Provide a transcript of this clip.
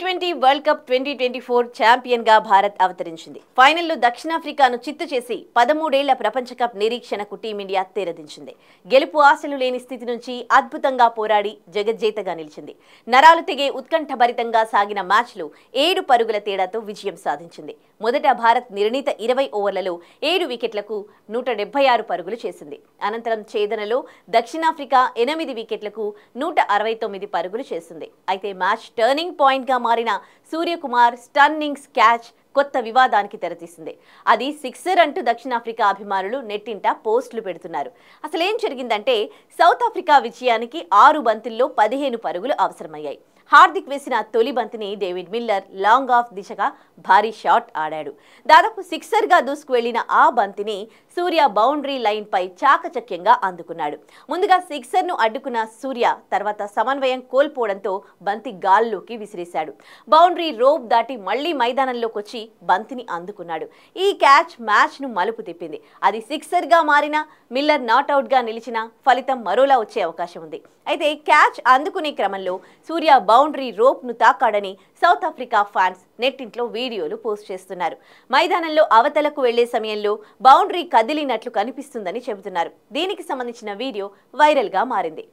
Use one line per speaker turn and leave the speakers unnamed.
Twenty world cup twenty twenty four ఛాంపియన్గా Bharat అవతరించింది. ఫైనల్లో దక్షిణాఫ్రికాను చిత్తు చేసి పదమూడేళ్ళ ప్రపంచ కప్ నిరీక్షణకు టీమిండియా తెరదించింది. గెలుపు ఆశలు లేని స్థితి నుంచి అద్భుతంగా పోరాడి జగజ్జేతగా నిలిచింది. నరాలు తెగే ఉత్కంఠభరితంగా సాగిన మ్యాచ్లో ఏడు పరుగుల తేడాతో విజయం సాధించింది. మొదట భారత్ నిర్ణీత ఇరవై ఓవర్లలో ఏడు వికెట్లకు నూట డెబ్బై ఆరు పరుగులు చేసింది. అనంతరం ఛేదనలో దక్షిణాఫ్రికా ఎనిమిది వికెట్లకు నూట అరవై తొమ్మిది పరుగులు చేసింది. అయితే మ్యాచ్ టర్నింగ్ పాయింట్గా మారిన సూర్యకుమార్ స్టన్నింగ్స్ క్యాచ్ కొత్త వివాదానికి తెరతీసింది. అది సిక్సర్ అంటూ దక్షిణాఫ్రికా అభిమానులు నెట్టింట పోస్టులు పెడుతున్నారు. అసలేం జరిగిందంటే సౌత్ ఆఫ్రికా విజయానికి ఆరు బంతుల్లో పదిహేను పరుగులు అవసరమయ్యాయి. హార్దిక్ వేసిన తొలి బంతిని డేవిడ్ మిల్లర్ లాంగ్ ఆఫ్ దిశగా భారీ షాట్ ఆడాడు. దాదాపు సిక్సర్గా దూసుకు వెళ్ళిన ఆ బంతిని సూర్య బౌండరీ లైన్ పై చాకచక్యంగా అందుకున్నాడు. ముందుగా సిక్సర్ను అడ్డుకున్న సూర్య తర్వాత సమన్వయం కోల్పోవడంతో బంతి గాల్లోకి విసిరేశాడు. బౌండరీ రోప్ దాటి మళ్ళీ మైదానంలోకి వచ్చి బంతిని అందుకున్నాడు. ఈ క్యాచ్ మ్యాచ్ను మలుపు తిప్పింది. అది సిక్సర్గా మారిన మిల్లర్ నాట్అవుట్గా నిలిచిన ఫలితం మరోలా వచ్చే అవకాశం ఉంది. అయితే క్యాచ్ అందుకునే క్రమంలో సూర్య బౌండరీ రోప్ను తాకాడని సౌత్ ఆఫ్రికా ఫ్యాన్స్ నెట్టింట్లో వీడియోలు పోస్ట్ చేస్తున్నారు. మైదానంలో అవతలకు వెళ్ళే సమయంలో బౌండరీ కదిలినట్లు కనిపిస్తుందని చెబుతున్నారు. దీనికి సంబంధించిన వీడియో వైరల్గా మారింది.